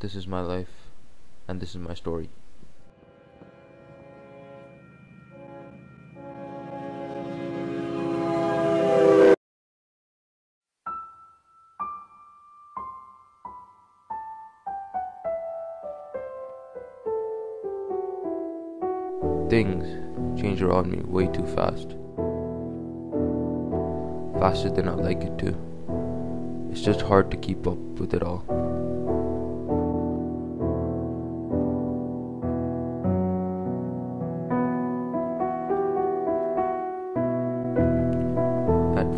This is my life, and this is my story. Things change around me way too fast. Faster than I'd like it to. It's just hard to keep up with it all.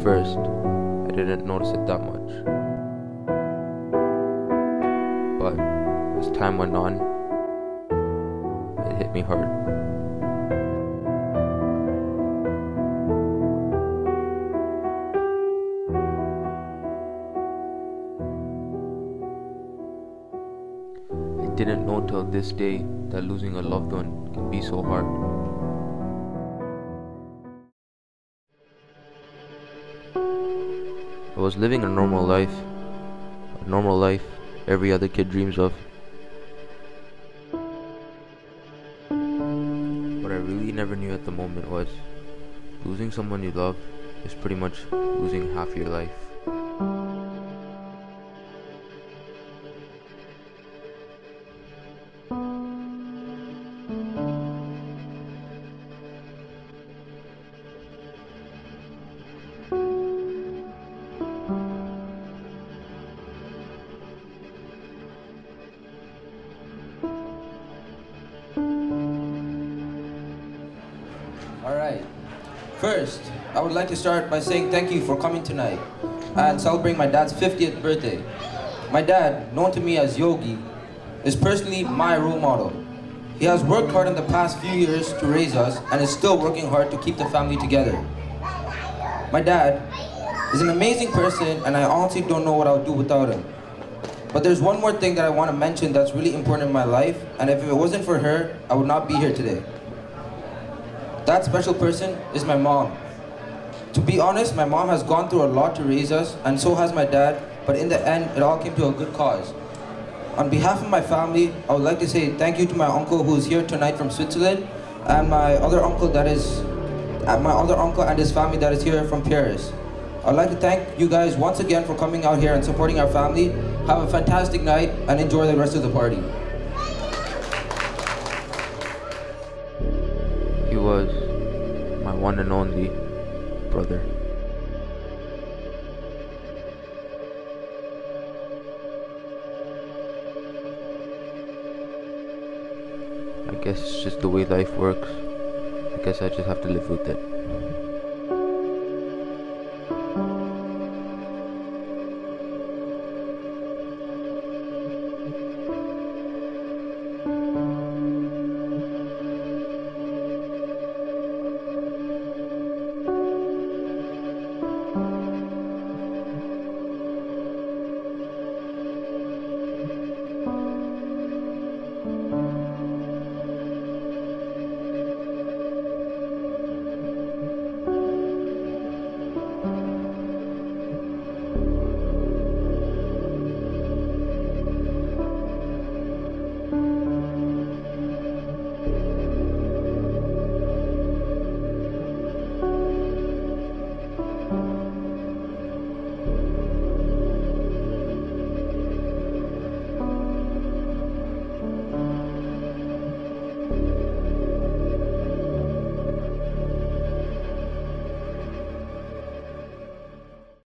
First, I didn't notice it that much. But as time went on, it hit me hard. I didn't know till this day that losing a loved one can be so hard. I was living a normal life, a normal life every other kid dreams of. What I really never knew at the moment was losing someone you love is pretty much losing half your life. First, I would like to start by saying thank you for coming tonight and celebrating my dad's 50th birthday. My dad, known to me as Yogi, is personally my role model. He has worked hard in the past few years to raise us and is still working hard to keep the family together. My dad is an amazing person and I honestly don't know what I would do without him. But there's one more thing that I want to mention that's really important in my life and if it wasn't for her, I would not be here today. That special person is my mom. To be honest, my mom has gone through a lot to raise us, and so has my dad, but in the end, it all came to a good cause. On behalf of my family, I would like to say thank you to my uncle who is here tonight from Switzerland, and my other uncle that is, uh, my other uncle and his family that is here from Paris. I'd like to thank you guys once again for coming out here and supporting our family. Have a fantastic night and enjoy the rest of the party. He was my one and only brother. I guess it's just the way life works. I guess I just have to live with it.